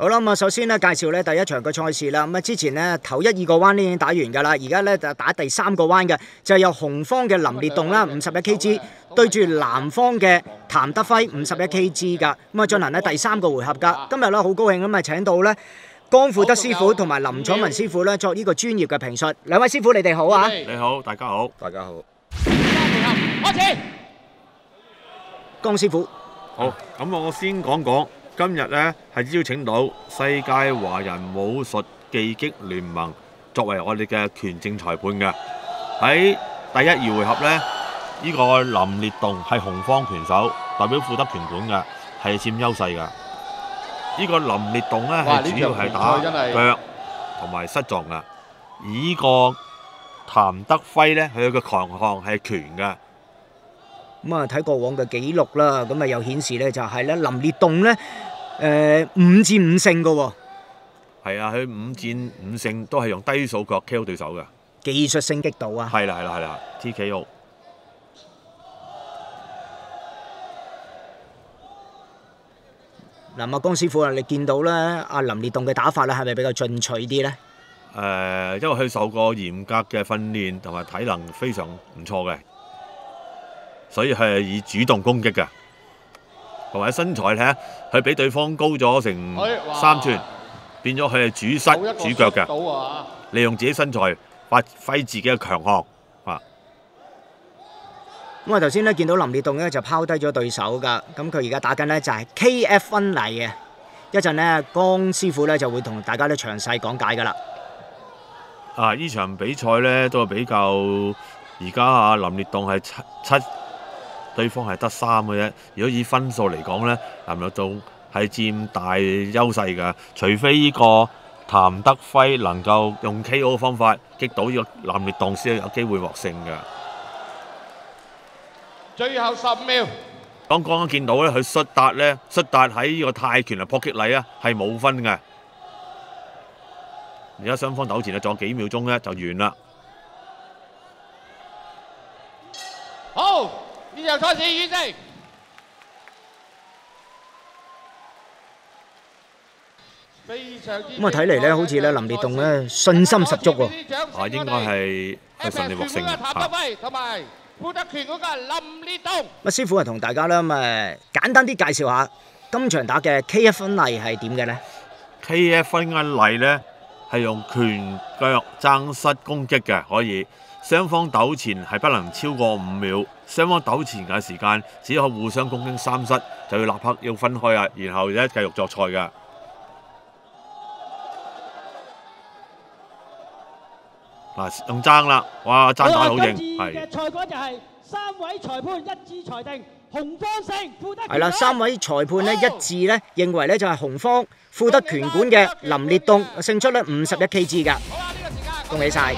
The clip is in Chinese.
好啦，咁啊，首先咧介紹咧第一場嘅賽事啦。咁啊，之前咧頭一二個彎咧已經打完㗎啦，而家咧就打第三個彎嘅，就係由紅方嘅林烈棟啦，五十一 Kg 對住藍方嘅譚德輝五十一 Kg 㗎。咁啊，進行咧第三個回合㗎。今日咧好高興咁啊，請到咧江富德師傅同埋林楚文師傅咧作呢個專業嘅評述。兩位師傅你哋好啊！你好，大家好，大家好。開始。江師傅，好，咁我先講講。今日呢係邀請到世界華人武術技擊聯盟作為我哋嘅權證裁判嘅。喺第一二回合呢，呢、呢個林烈棟係紅方拳手，代表富德拳館嘅，係佔優勢嘅。呢、呢個林烈棟呢係主要係打腳同埋膝撞嘅，而呢個譚德輝呢，佢嘅強項係拳嘅。咁啊睇過往嘅記錄啦，咁啊又顯示咧就係咧林烈棟咧誒五戰五勝嘅喎。係啊，佢五戰五勝都係用低數腳 KO 對手嘅。技術性擊倒啊！係啦係啦係啦，TKO。嗱，阿江師傅啊，你見到咧阿林烈棟嘅打法咧，係咪比較進取啲咧？誒，因為佢受過嚴格嘅訓練，同埋體能非常唔錯嘅。所以係以主動攻擊嘅，同埋身材咧，佢比對方高咗成三寸，變咗佢係主膝主腳嘅，利用自己身材發揮自己嘅強項啊！咁我頭先咧見到林烈棟咧就拋低咗對手噶，咁佢而家打緊咧就係 K.F. 婚禮嘅，一陣咧江師傅咧就會同大家咧詳細講解噶啦。啊！呢場比賽咧都係比較，而家啊林烈棟係七七。對方係得三嘅啫。如果以分數嚟講呢，林烈棟係佔大優勢嘅。除非呢個譚德輝能夠用 K.O. 嘅方法擊倒呢個林烈棟，先有機會獲勝嘅。最後十五秒。剛剛見到咧，佢摔達咧，摔達喺呢個泰拳啊撲擊禮啊，係冇分嘅。而家雙方糾纏啊，仲有幾秒鐘咧就完啦。好。呢場賽事完成。咁啊，睇嚟咧，好似咧林烈棟咧信心十足喎。啊，應該係係順利獲勝嘅。同埋富德拳嗰個林烈棟。咁師傅啊，同大家咧咁誒簡單啲介紹下今場打嘅 K.F. 婚禮係點嘅咧？K.F. 婚禮咧係用拳腳爭失攻擊嘅，可以。雙方糾纏係不能超過五秒，雙方糾纏嘅時間只可互相攻擊三膝，就要立刻要分開啊，然後咧繼續作賽㗎。嗱，用爭啦，哇，爭打好型，係。賽果就係三位裁判一致裁定紅方勝，富德。係啦，三位裁判咧一致咧認為咧就係紅方富德拳館嘅林烈棟勝出咧五十一 Kg 㗎，恭喜晒！